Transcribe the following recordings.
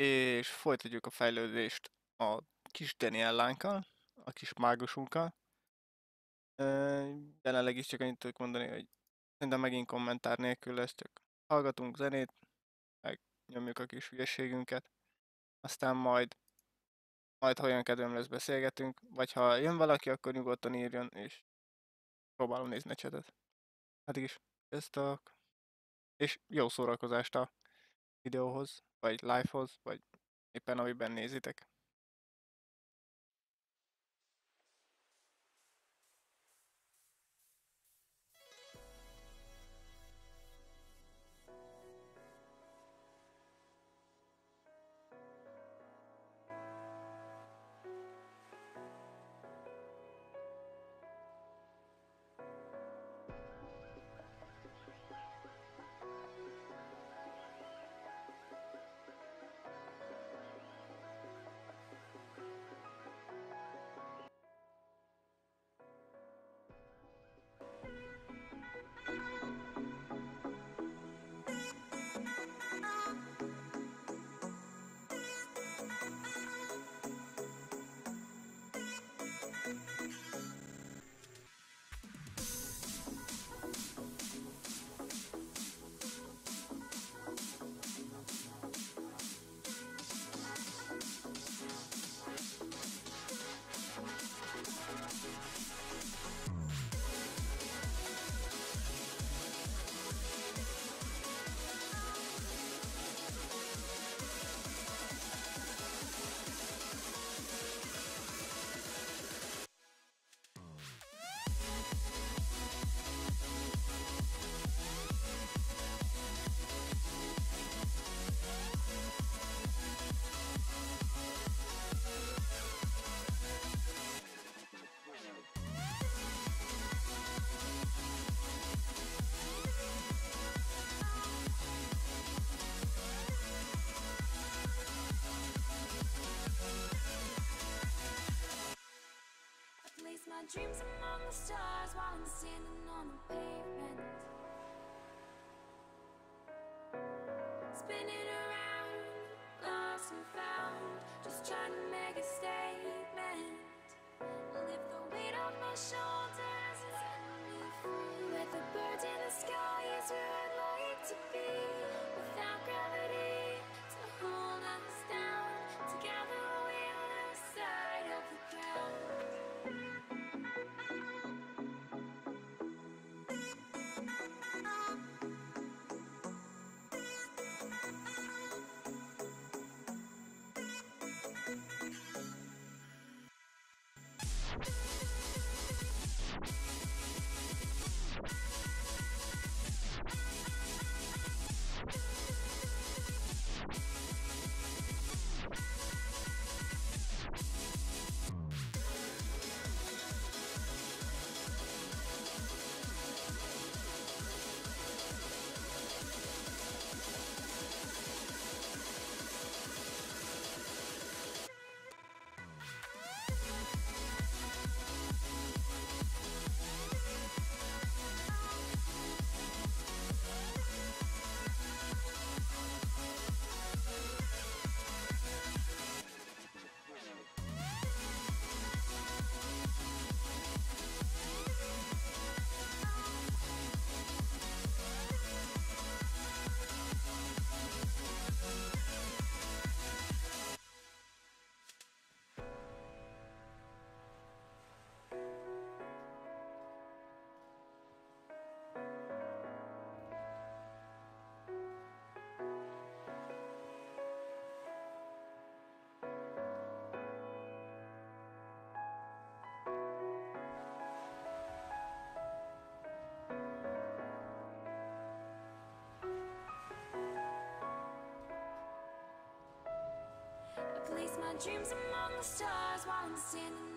és folytatjuk a fejlődést a kis Daniellánkkal, a kis mágusunkkal. Jelenleg is csak annyit tudok mondani, hogy szerintem megint kommentár nélkül lesz, csak hallgatunk zenét, meg nyomjuk a kis hülyeségünket, aztán majd majd ha olyan kedvem lesz beszélgetünk, vagy ha jön valaki, akkor nyugodtan írjon, és próbálom nézni a csetet. Hát is, ezt a... És jó szórakozást a videóhoz, vagy livehoz, vagy éppen amiben nézitek. Standing on the pavement. Spinning Place my dreams among the stars while I'm standing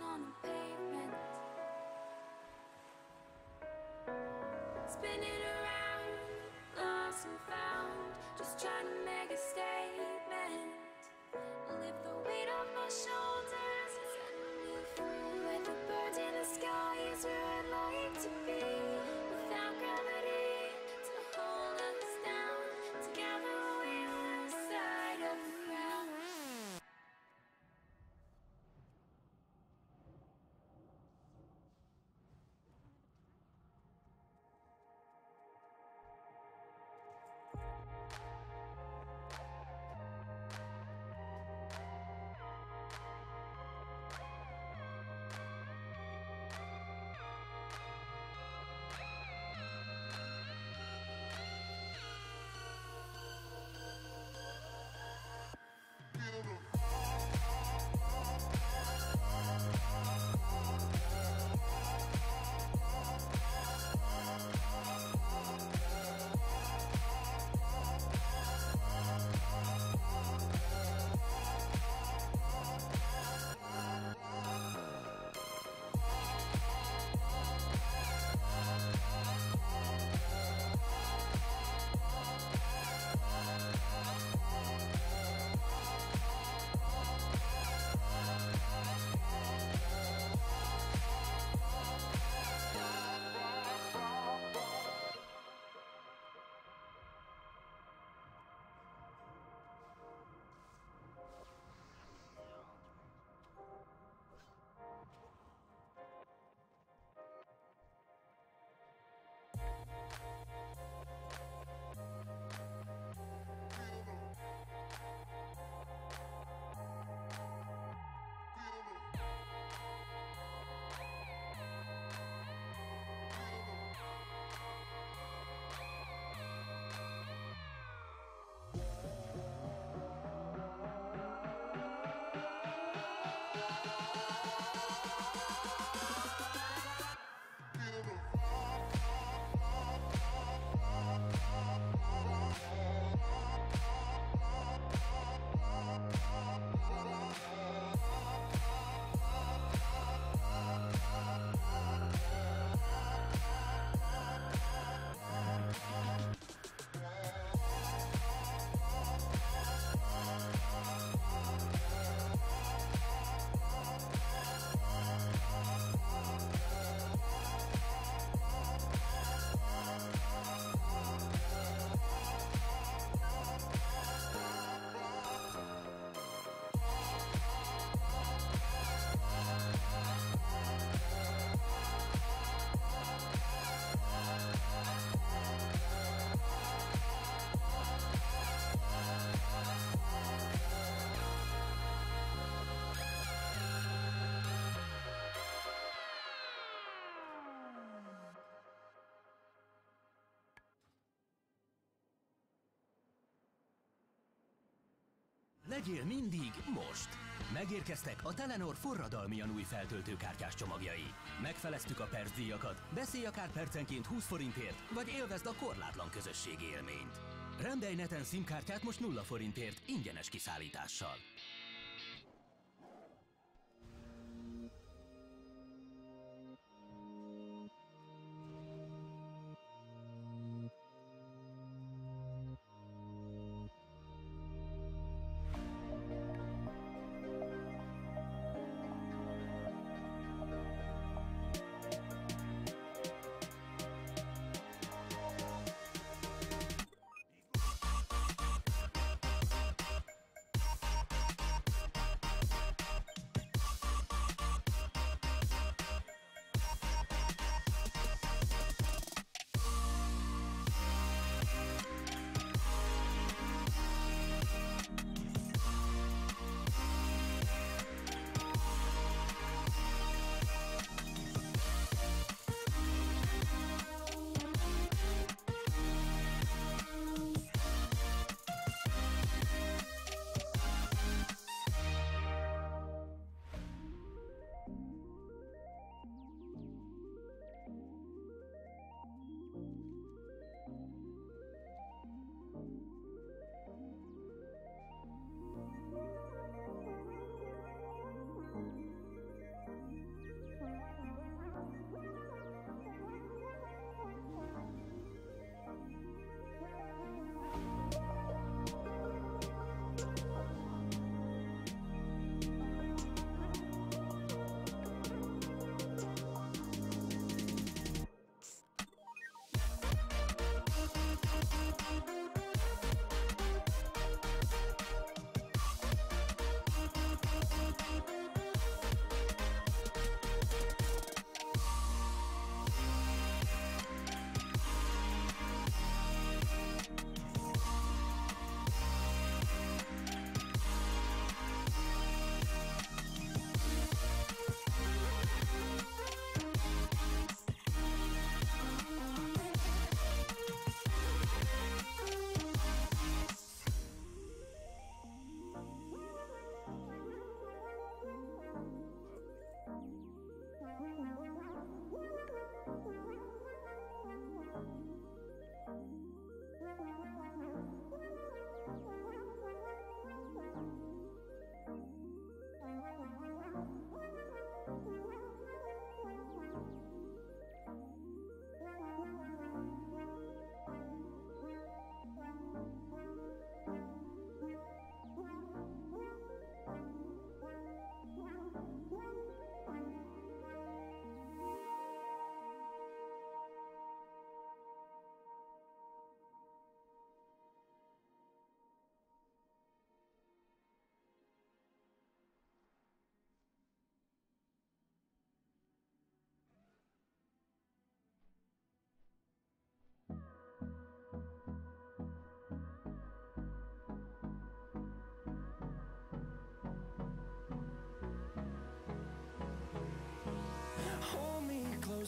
Legyél mindig most! Megérkeztek a Telenor forradalmian új feltöltőkártyás csomagjai. Megfeleztük a percdíjakat, beszélj akár percenként 20 forintért, vagy élvezd a korlátlan közösségi élményt. Rendelj neten SIM-kártyát most 0 forintért, ingyenes kiszállítással.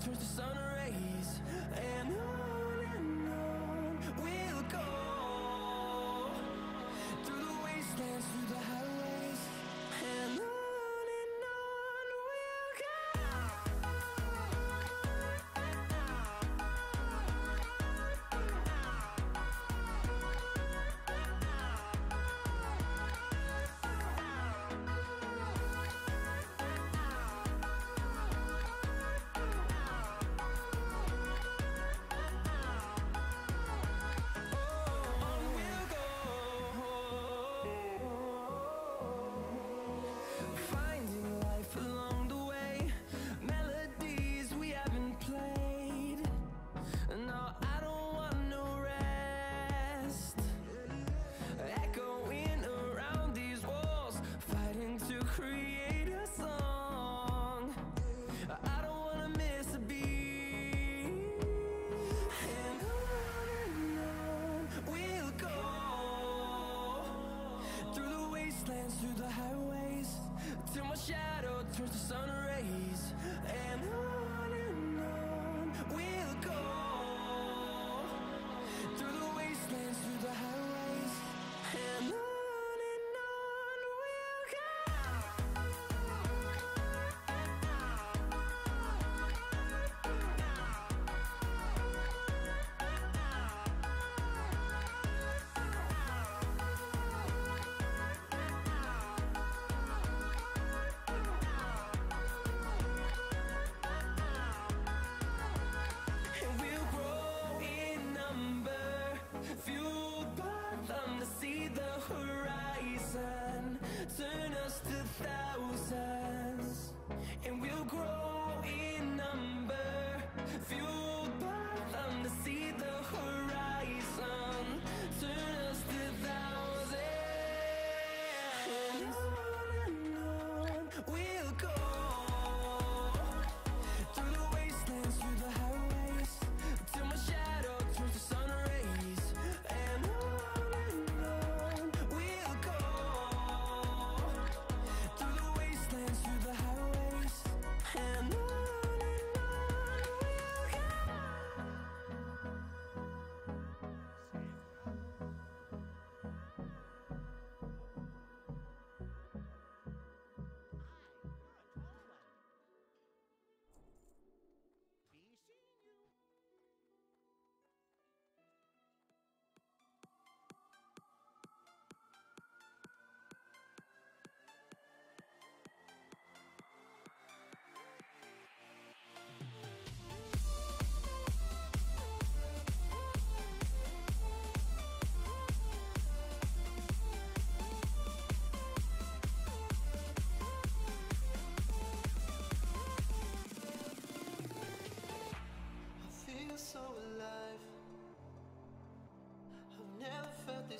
turns to sun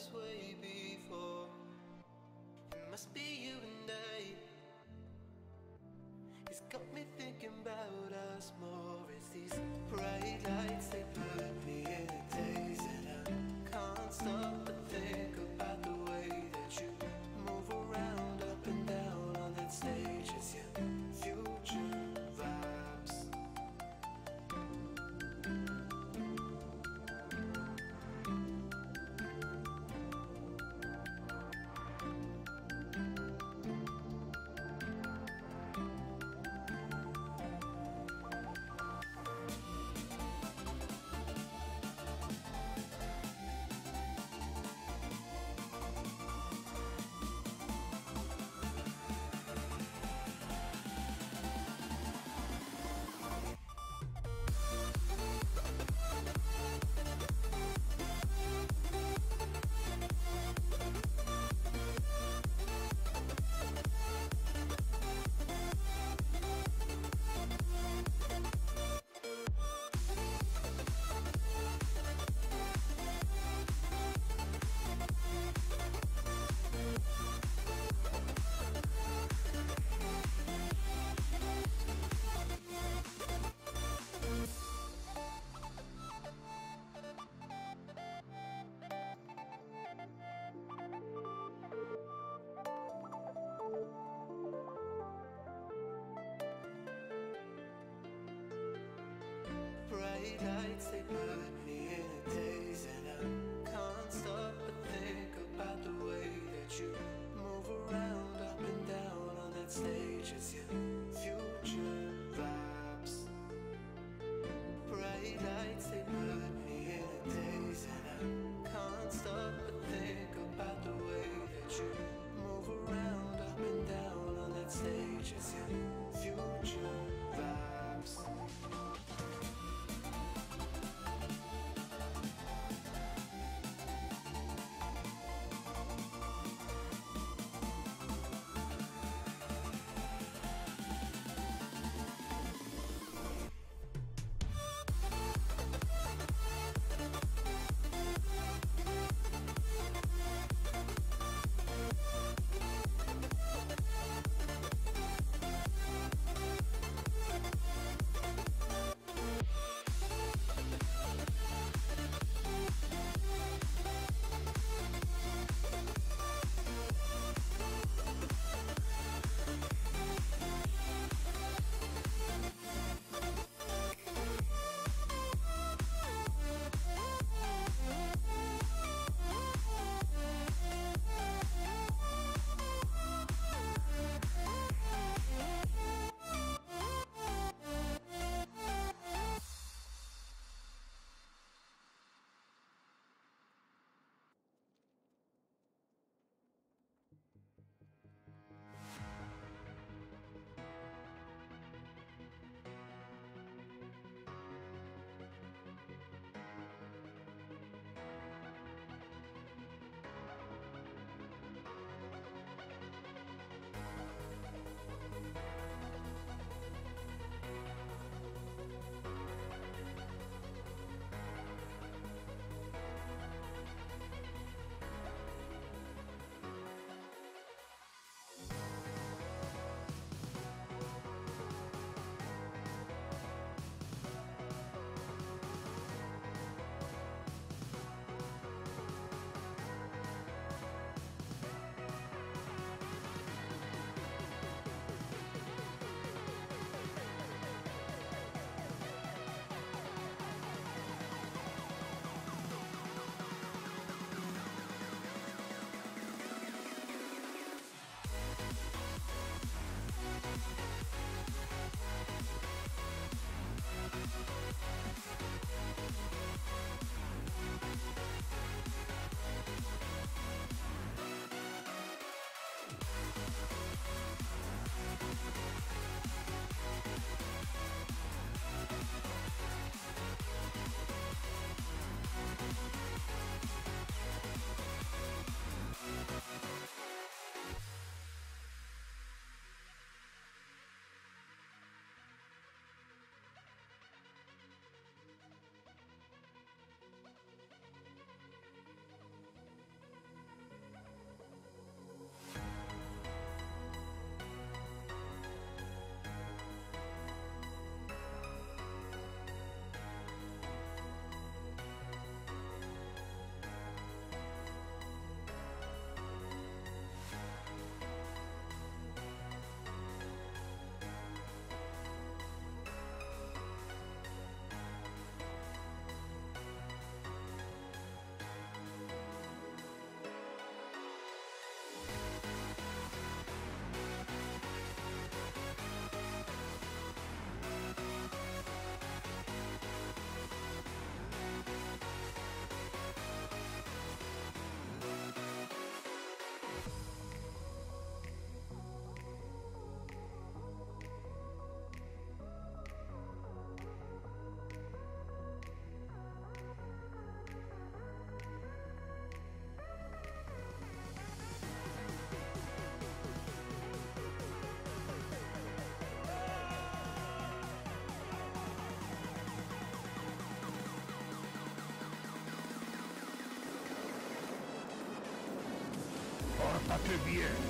this way before. It must be you and I. It's got me thinking about us more. bright eyed, say blue. A többiek. I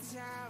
time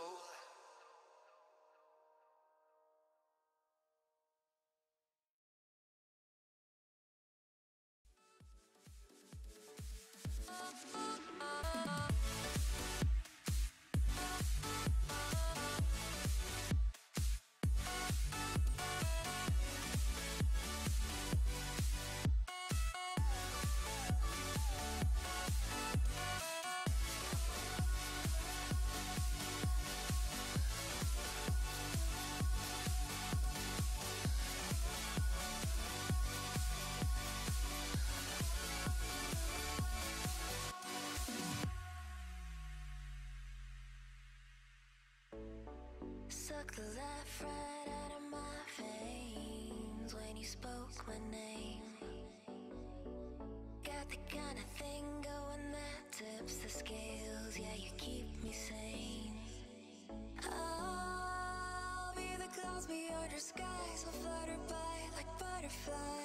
You my name. Got the kind of thing going that tips the scales. Yeah, you keep me sane. I'll be the clouds beyond your skies. We'll flutter by like butterflies.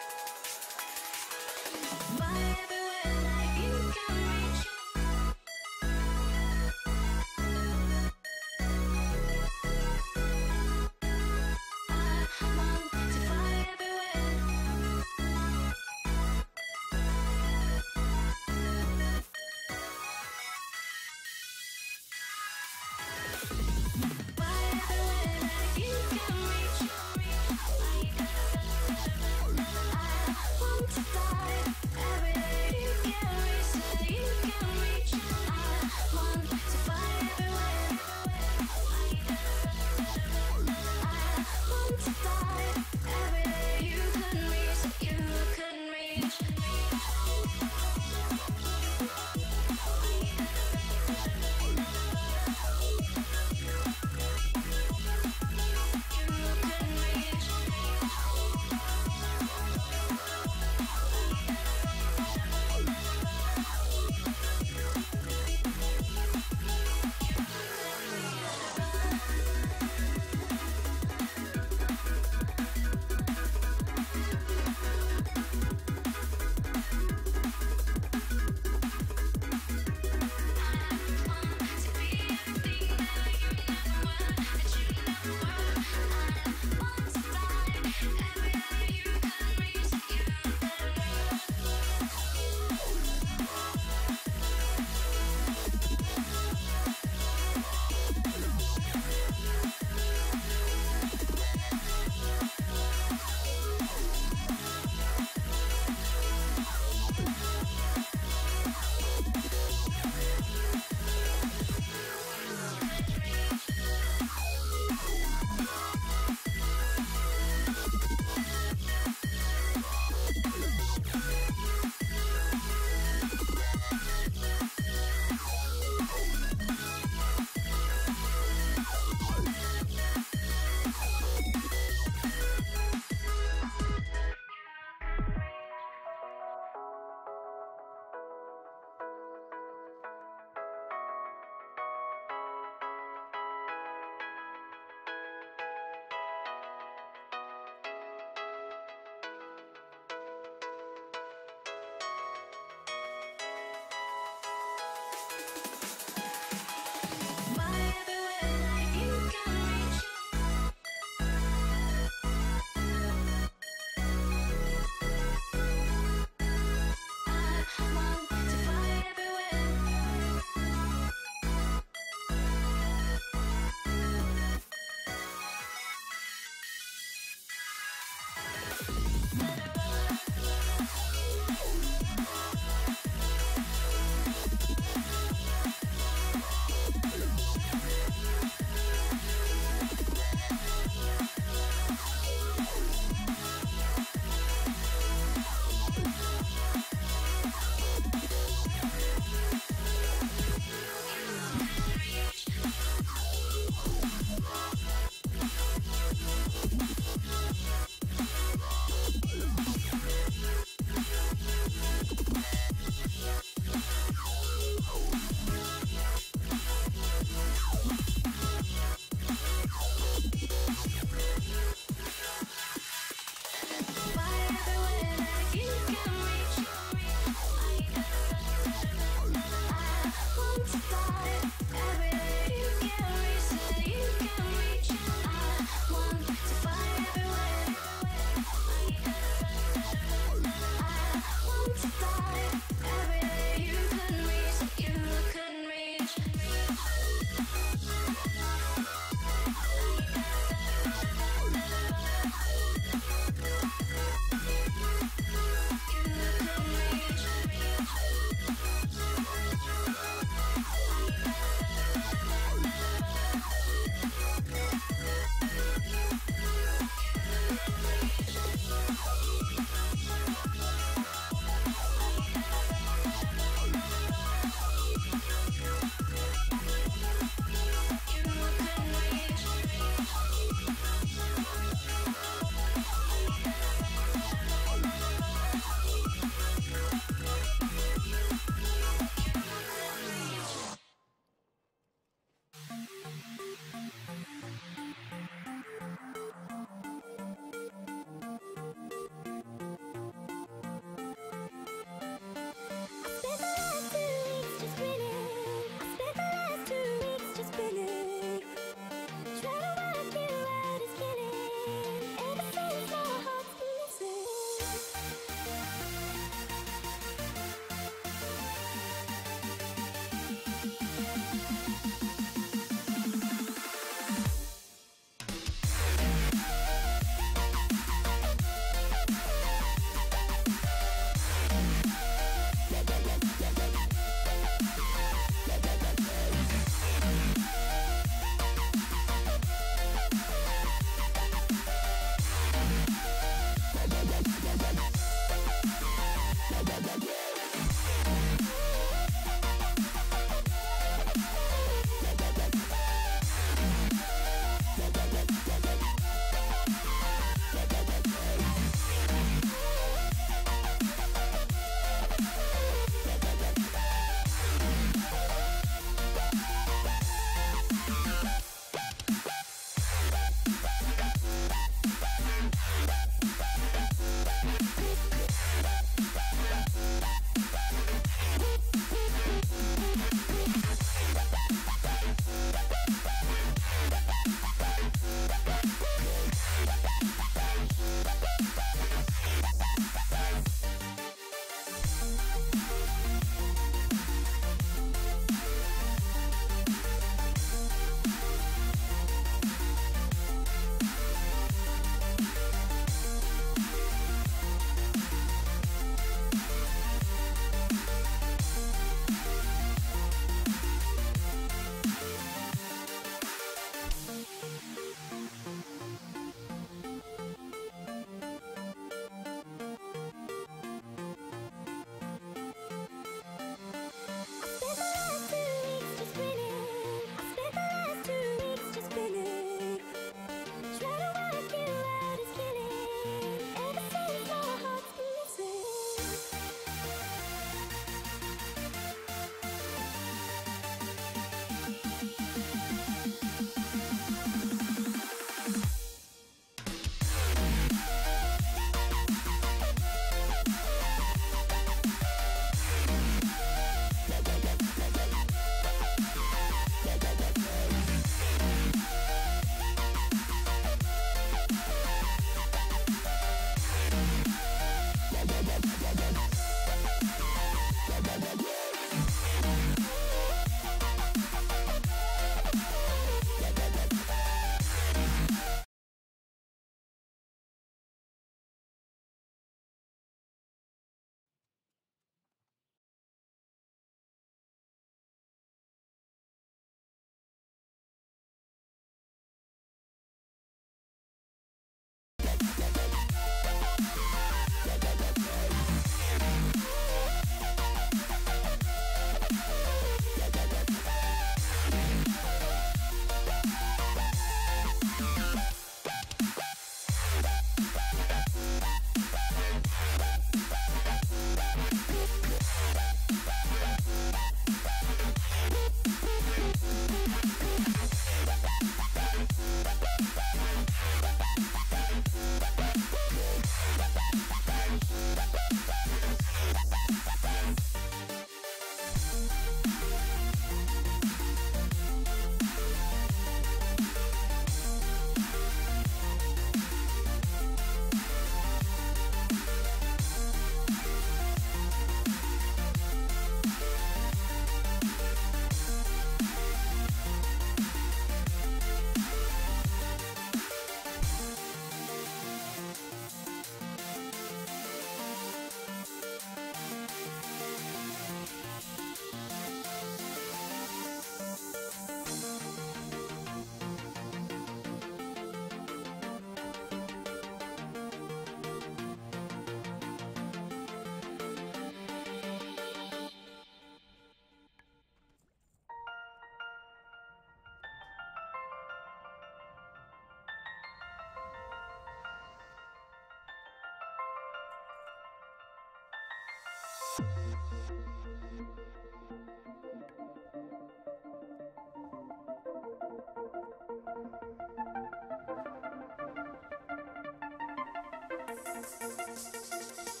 フフフフ。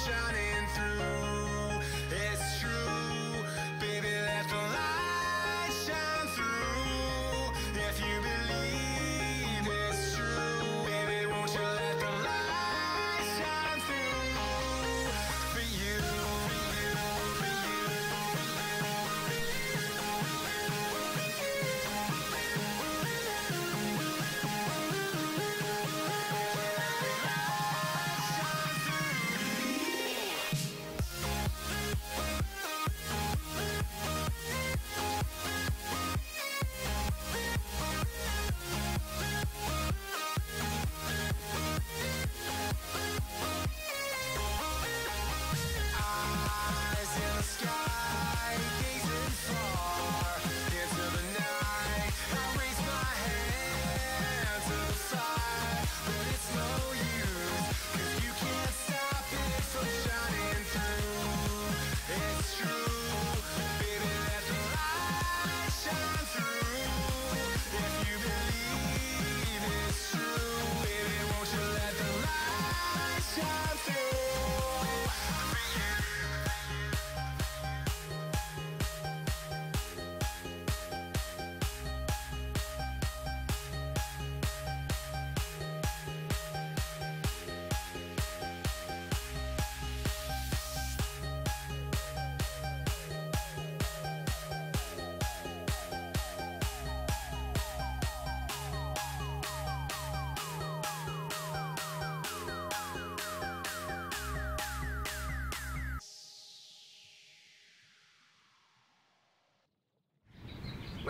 shining.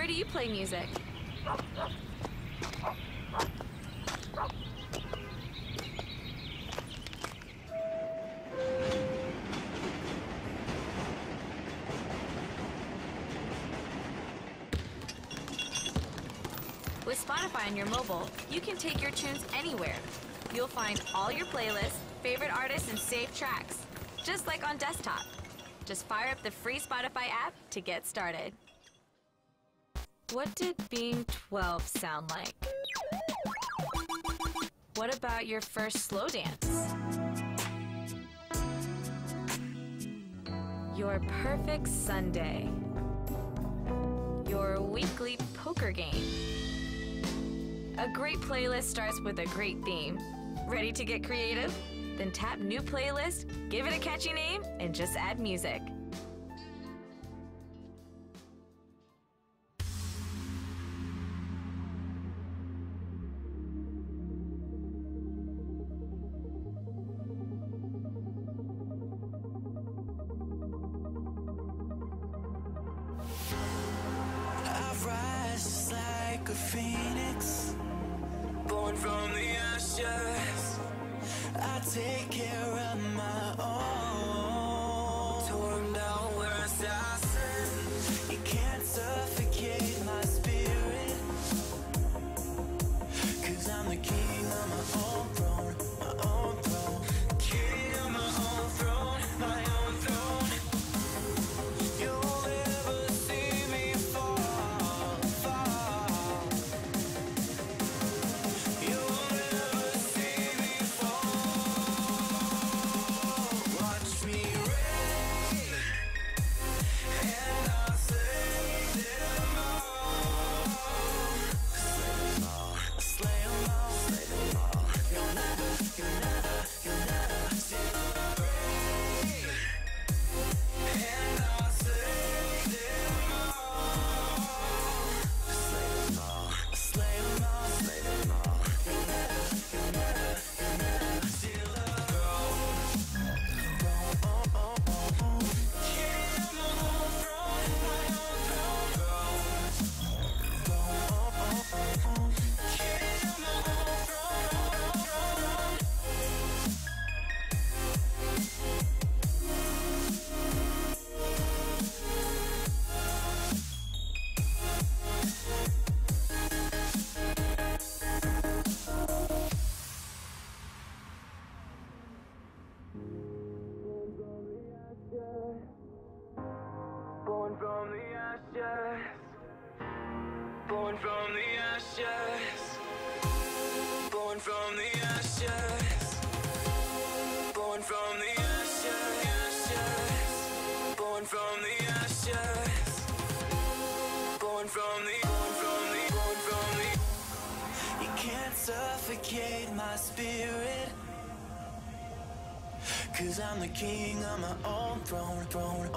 Where do you play music? With Spotify on your mobile, you can take your tunes anywhere. You'll find all your playlists, favorite artists, and saved tracks, just like on desktop. Just fire up the free Spotify app to get started. What did being 12 sound like? What about your first slow dance? Your perfect Sunday. Your weekly poker game. A great playlist starts with a great theme. Ready to get creative? Then tap New Playlist, give it a catchy name, and just add music. phoenix, born from the ashes. I take care I'm the king on my own throne, throne,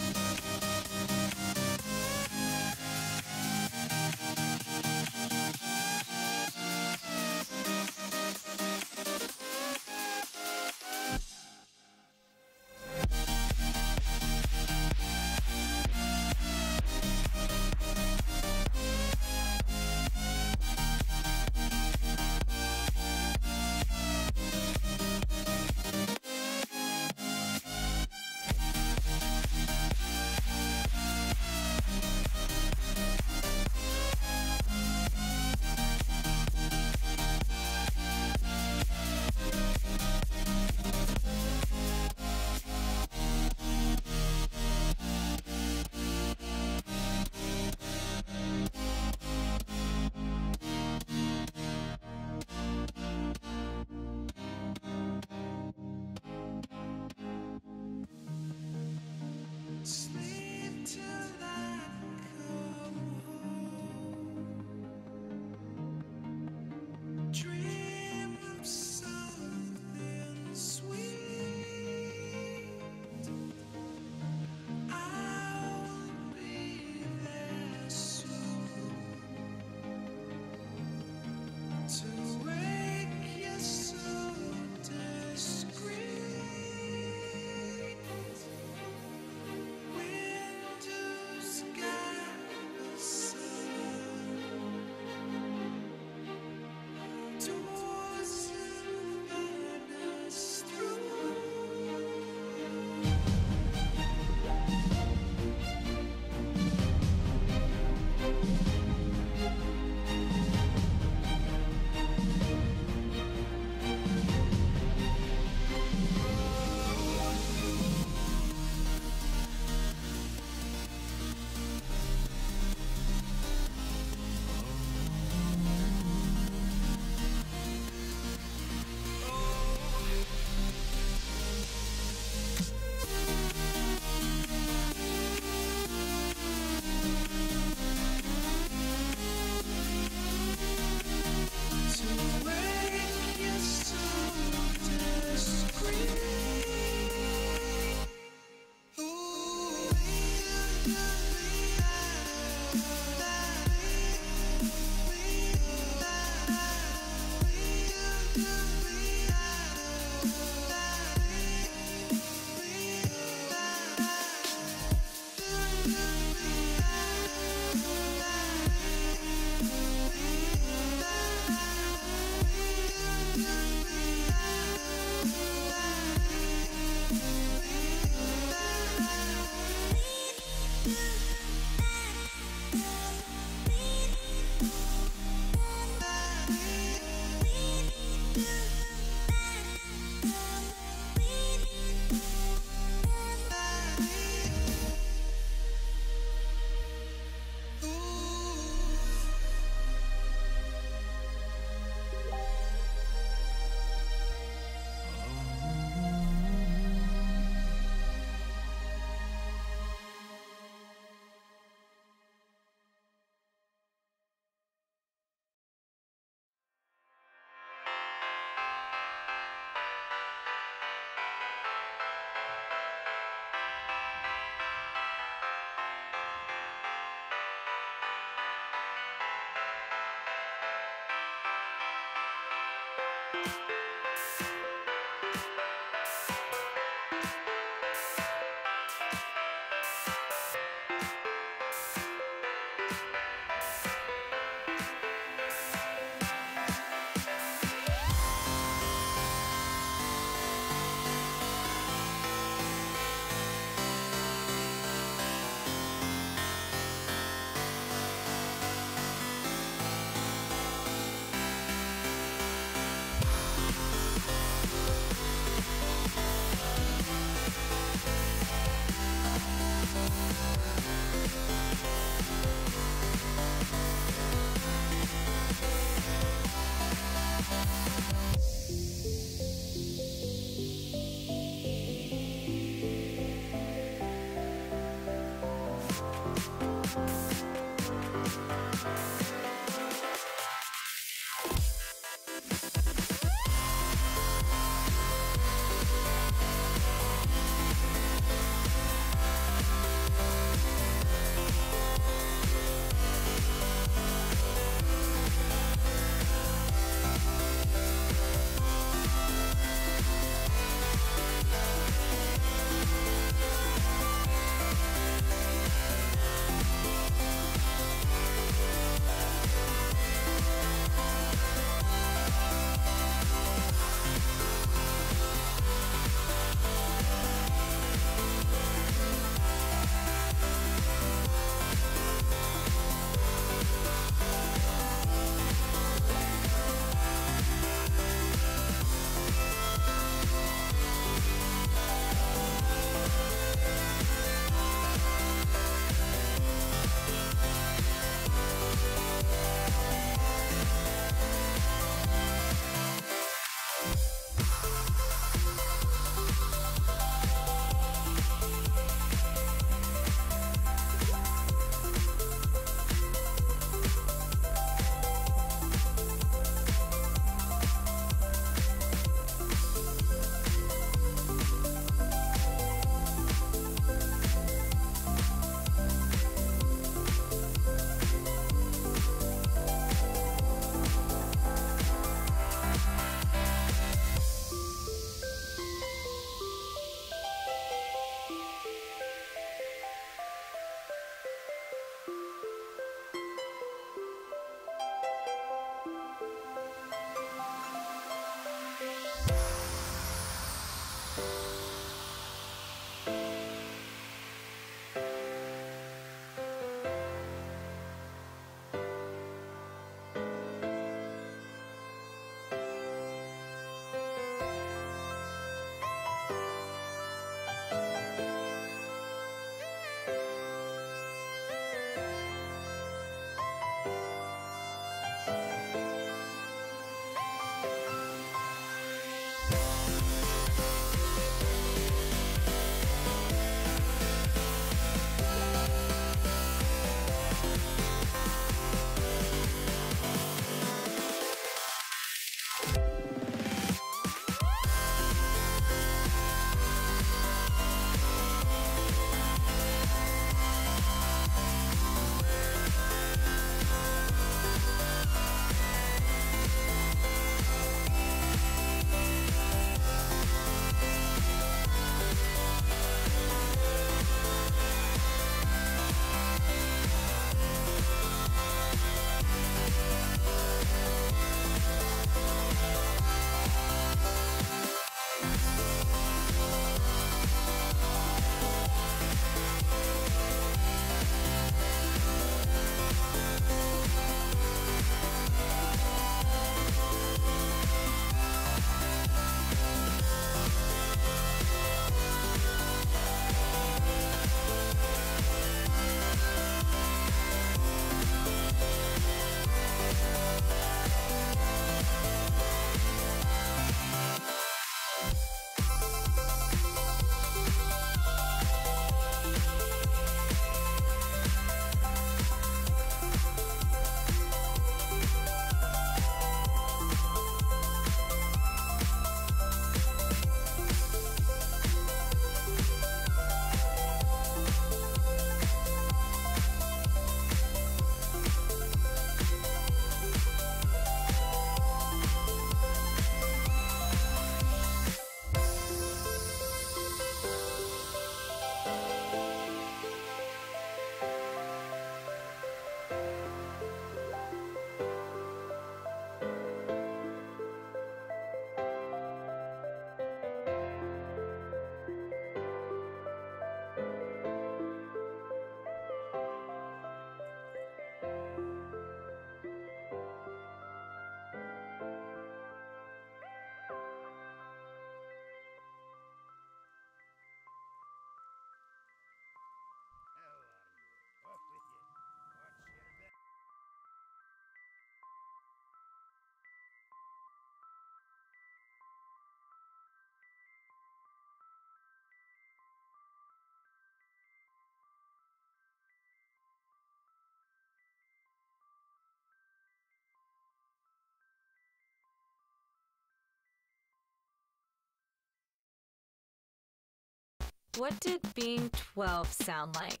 What did being 12 sound like?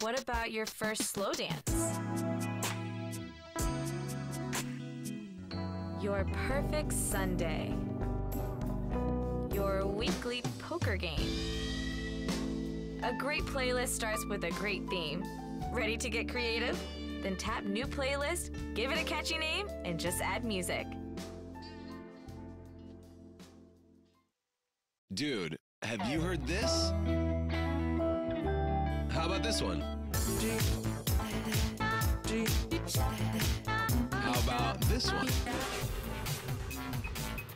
What about your first slow dance? Your perfect Sunday. Your weekly poker game. A great playlist starts with a great theme. Ready to get creative? Then tap New Playlist, give it a catchy name, and just add music. Dude, have you heard this? How about this one? How about this one?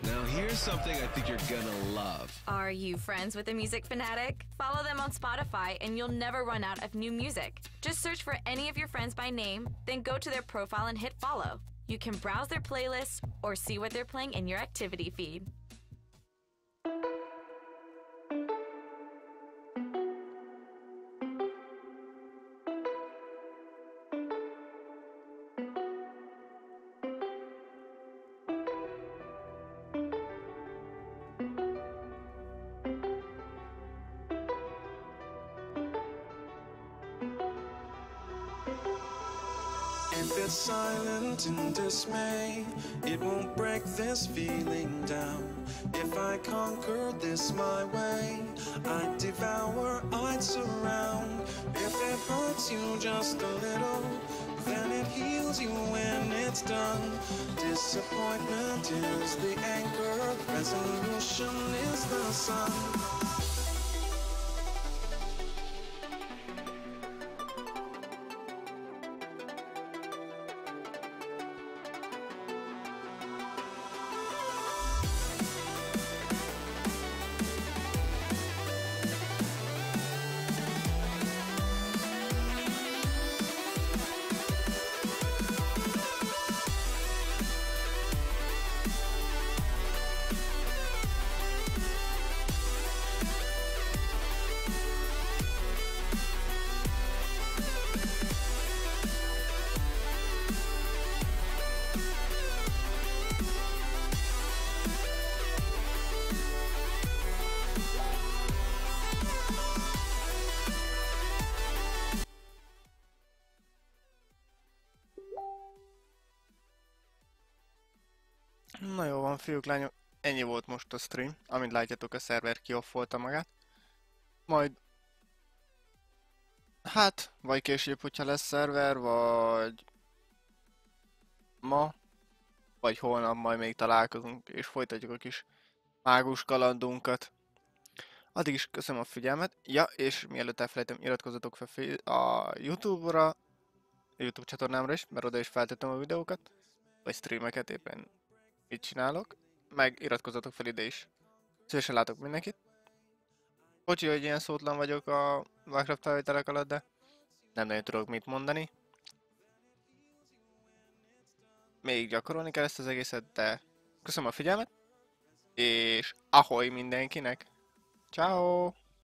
Now, here's something I think you're gonna love. Are you friends with a music fanatic? Follow them on Spotify and you'll never run out of new music. Just search for any of your friends by name, then go to their profile and hit follow. You can browse their playlists or see what they're playing in your activity feed. In dismay, it won't break this feeling down. If I conquer this my way, I'd devour, I'd surround. If it hurts you just a little, then it heals you when it's done. Disappointment is the anchor, resolution is the sun. Fiúk, lányok, ennyi volt most a stream. Amint látjátok, a szerver kioffolta magát. Majd... Hát, vagy később, hogyha lesz szerver, vagy... Ma, vagy holnap majd még találkozunk, és folytatjuk a kis mágus kalandunkat. Addig is köszönöm a figyelmet. Ja, és mielőtt elfelejtem, iratkozzatok fel a Youtube-ra, a Youtube csatornámra is, mert oda is feltettem a videókat, vagy streameket éppen mit csinálok, meg iratkozzatok fel ide is. Szívesen látok mindenkit. Bocsi, hogy ilyen szótlan vagyok a Minecraft felvételek alatt, de nem nagyon tudok mit mondani. Még gyakorolni kell ezt az egészet, de köszönöm a figyelmet, és ahoy mindenkinek! Ciao!